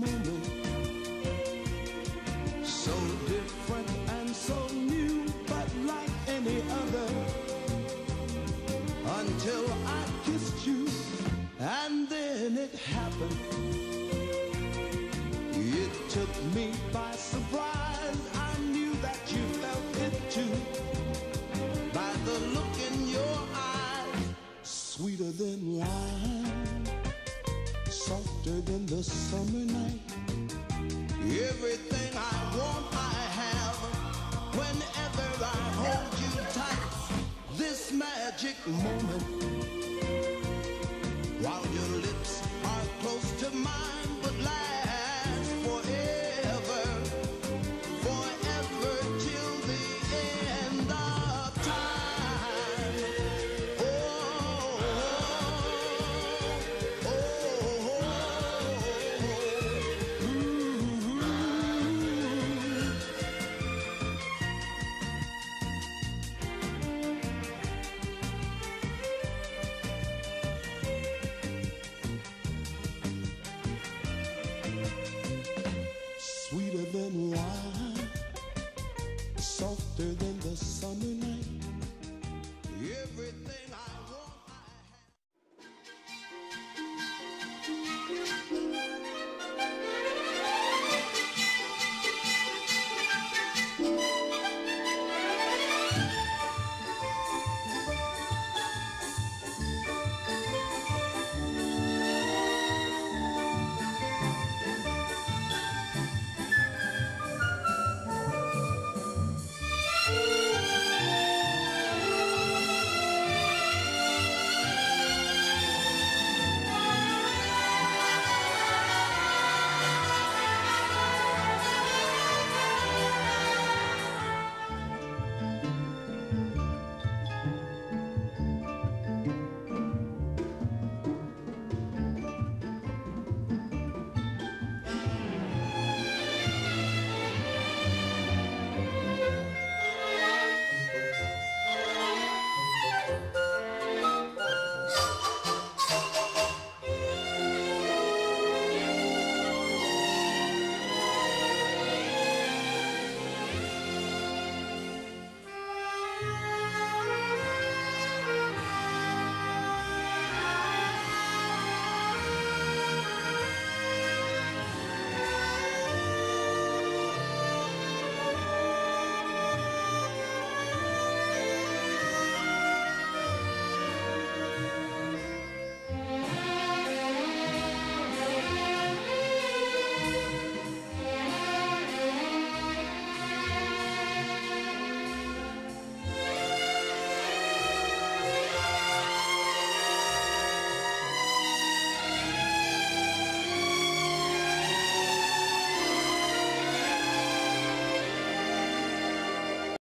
moment so different and so new but like any other. Until I kissed you and then it happened. It took me by surprise. Softer than the summer night. Everything I want, I have. Whenever I hold you tight, this magic moment in the summer night. Everything.